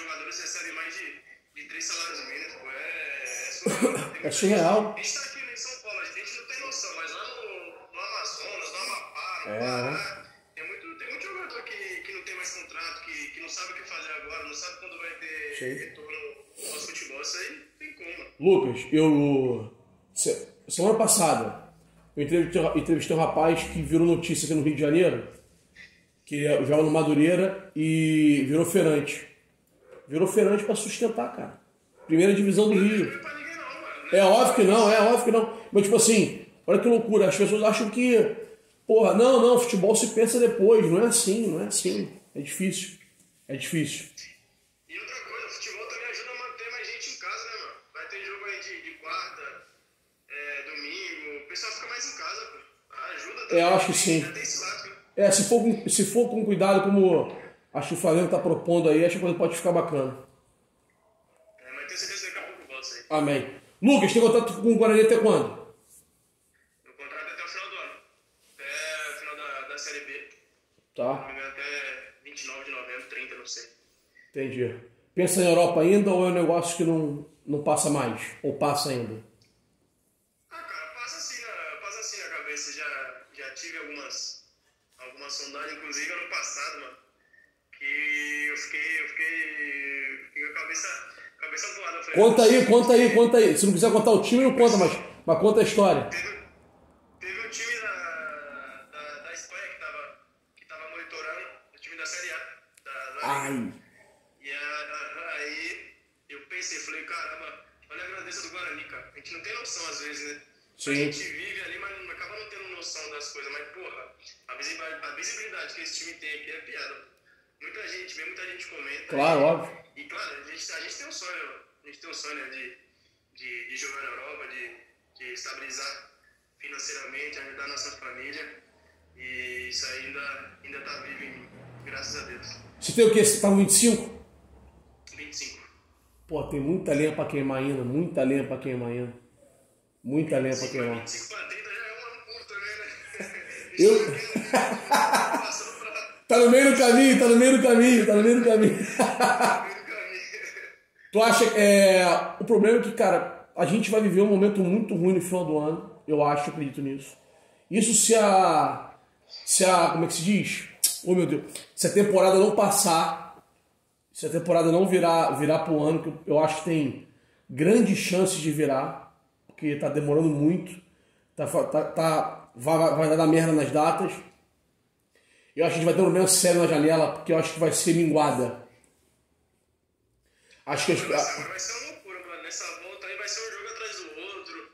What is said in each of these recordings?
jogadores recebem mais de, de três salários mínimos, pô. É, é surreal. É surreal. A gente tá aqui em São Paulo, a gente não tem noção, mas lá no, no Amazonas, no Amapá, no É. Pará, tem muito, tem muito jogador que, que não tem mais contrato, que, que não sabe o que fazer agora, não sabe quando vai ter Sim. retorno no nosso futebol. Isso aí não tem como. Lucas, eu. se- Semana passada, eu entrevistei, entrevistei um rapaz que virou notícia aqui no Rio de Janeiro, que joga no Madureira e virou feirante. Virou feirante pra sustentar, cara. Primeira divisão do Rio. é óbvio que não, é óbvio que não. Mas, tipo assim, olha que loucura. As pessoas acham que, porra, não, não, futebol se pensa depois. Não é assim, não é assim. É difícil. É difícil. E outra coisa, o futebol também ajuda a manter mais gente em casa, né, mano? Vai ter jogo aí de, de quarta, é, domingo, o pessoal fica mais em casa, pô. Ajuda também. É, eu acho que sim. Esse lado, né? É, se for, se for com cuidado, como acho que o Flamengo tá propondo aí, acho que a coisa pode ficar bacana. É, mas tenho certeza que daqui a pouco volta aí. Amém. Lucas, tem contato com o Guarani até quando? Meu contrato é até o final do ano. Até o final da, da Série B. Tá, não até 29 de novembro, 30, não sei. entendi. Pensa em Europa ainda ou é um negócio que não, não passa mais? Ou passa ainda? Ah, cara, passa assim na, passa assim na cabeça. Já, já tive algumas, algumas sondagens, inclusive eu fiquei, eu fiquei, fiquei com a cabeça, cabeça voada. Falei, Conta aí, "Nossa, conta aí, conta aí. Se não quiser contar o time, não conta, mas, mas conta a história. Teve, teve um time da, da, da Espanha que tava, que tava monitorando, o time da Série A. Da, da Ai, E a- aí eu pensei, falei, caramba, olha a grandeza do Guarani, cara. A gente não tem noção às vezes, né? Sim. A gente vive ali, mas acaba não tendo noção das coisas. Mas, porra, a visibilidade, a visibilidade que esse time tem aqui é piada. Muita gente vê, muita gente comenta. claro, e, óbvio. E claro, a gente, a gente tem um sonho, a gente tem um sonho né, de, de, de jogar na Europa, de, de estabilizar financeiramente, ajudar a nossa família. E isso ainda, ainda tá vivo em mim, graças a Deus. Você tem o quê? Você tá com 25? 25. Pô, tem muita lenha pra queimar ainda, muita lenha pra queimar ainda. Muita lenha pra queimar. 25 para 30 já é um ano curto também, né? Eu- Tá no meio do caminho, tá no meio do caminho, tá no meio do caminho. tu acha é, o problema é que, cara, a gente vai viver um momento muito ruim no final do ano. Eu acho, eu acredito nisso. Isso se a. Se a. Como é que se diz? Oh meu Deus. Se a temporada não passar. Se a temporada não virar, virar pro ano, que eu- acho que tem grandes chances de virar. Porque tá demorando muito. Tá, tá, tá, vai- vai dar merda nas datas. Eu acho que a gente vai ter um problema sério na janela, porque eu acho que vai ser minguada. Acho que as, vai ser uma loucura, mano. Nessa volta aí vai ser um jogo atrás do outro.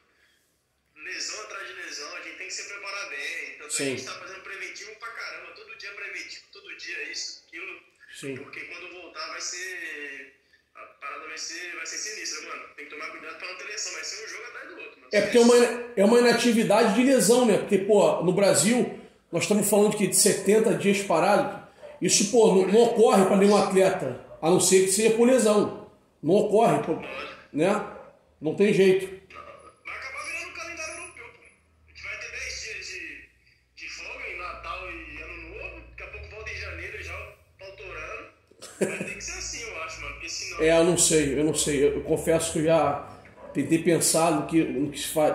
Lesão atrás de lesão. A gente tem que se preparar bem. Então Sim. a gente tá fazendo preventivo pra caramba. Todo dia preventivo, todo dia isso, aquilo. Sim. Porque quando voltar vai ser. A parada vai ser, vai ser sinistra, mano. Tem que tomar cuidado pra não ter lesão. Vai ser um jogo atrás do outro, mano. É porque é uma, é uma inatividade de lesão, né? Porque, pô, no Brasil, nós estamos falando que de 70 dias parado. Isso, pô, não, não ocorre para nenhum atleta, a não ser que seja por lesão. Não ocorre, pô, né? Não tem jeito. Vai acabar virando calendário europeu, pô. A gente vai ter 10 dias de, de folga em Natal Ano Novo. Daqui a pouco volta em janeiro já autorando. Vai ter que ser assim, eu acho, mano. Porque senão. É, eu não sei, eu não sei. Eu, eu confesso que eu já tentei pensar no que, no que, se faz,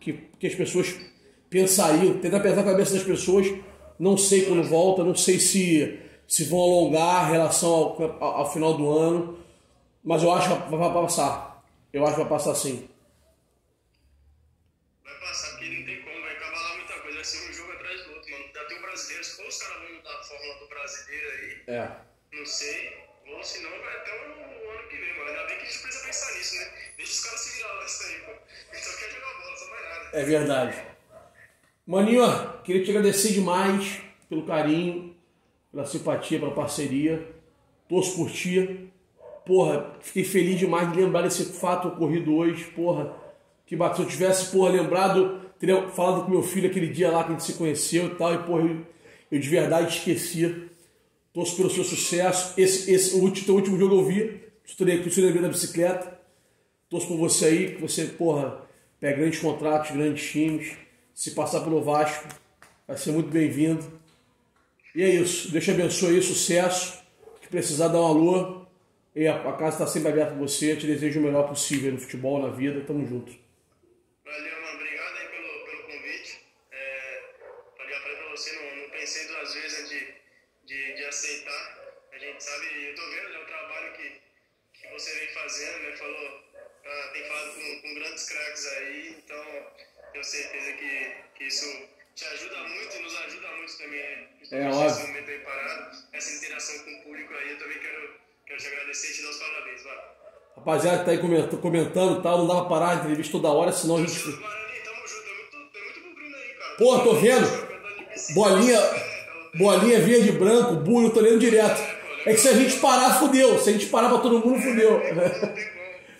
que, que as pessoas pensariam, tentar pensar a cabeça das pessoas. Não sei quando volta, não sei se, se vão alongar em relação ao, ao, ao final do ano. Mas eu acho que vai passar. Eu acho que vai passar sim. Vai passar, porque não tem como, vai acabar muita coisa. Vai ser um jogo atrás do outro, mano. Já tem o brasileiro. Se for os caras vão mudar a fórmula do brasileiro aí, É. não sei. Ou se não, vai até o, o ano que vem, mano. Ainda bem que a gente precisa pensar nisso, né? Deixa os caras se virar lá isso aí, pô. A gente só quer jogar bola, só mais nada. É verdade. Maninho, queria te agradecer demais pelo carinho, pela simpatia, pela parceria. Torço por ti. Porra, fiquei feliz demais de lembrar desse fato ocorrido hoje. Porra, que. Se eu tivesse, porra, lembrado, teria falado com meu filho aquele dia lá que a gente se conheceu e tal. E, porra, eu, eu de verdade esqueci. Torço pelo seu sucesso. Esse, esse, o último, teu último jogo eu vi. Estudei lembrei da bicicleta. Torço por você aí, que você, porra, pega grandes contratos, grandes times. Se passar pelo Vasco, vai ser muito bem-vindo. E é isso. Deus te abençoe sucesso. Se precisar dar um alô, E a, casa está sempre aberta para você. Eu te desejo o melhor possível no futebol, na vida. Tamo junto. Valeu, mano. Obrigado aí pelo, pelo convite. É, falei, falei pra você, não, não pensei duas vezes antes de, de, de aceitar. A gente sabe, eu tô vendo né, o trabalho que, que você vem fazendo, né? Falou, ah, tem falado com, com grandes craques aí, então tenho certeza que, que isso te ajuda muito e nos ajuda muito também, né? É, óbvio. momento aí parado, essa interação com o público aí, eu também quero, quero te agradecer e te dar os parabéns, vai. Rapaziada que tá aí comentando, comentando e tal, não dá pra parar a entrevista toda hora, senão a gente. Pô, tô vendo. Bicicleta, Bolinha, tá bolinha verde e branco, burro, eu tô lendo direto. É que se a gente parar, fudeu. Se a gente parar pra todo mundo, fudeu. Não tem como.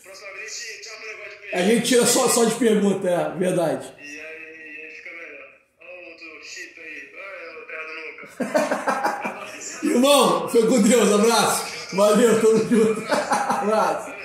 Próxima vez a gente tira um negócio de A gente tira só, só de pergunta, é verdade. E aí, e aí fica melhor. Olha o outro chito aí. Olha o terra do Nuca. Irmão, foi com Deus, abraço. Valeu, tamo junto. abraço.